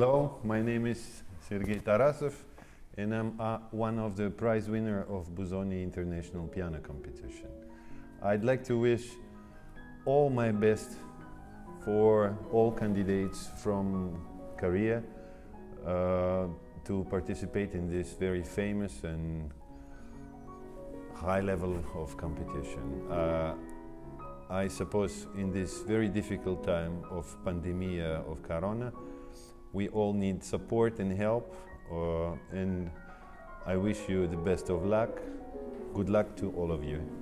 Hello, my name is Sergey Tarasov, and I'm uh, one of the prize winner of Busoni International Piano Competition. I'd like to wish all my best for all candidates from Korea uh, to participate in this very famous and high level of competition. Uh, I suppose in this very difficult time of pandemia of corona, we all need support and help uh, and I wish you the best of luck. Good luck to all of you.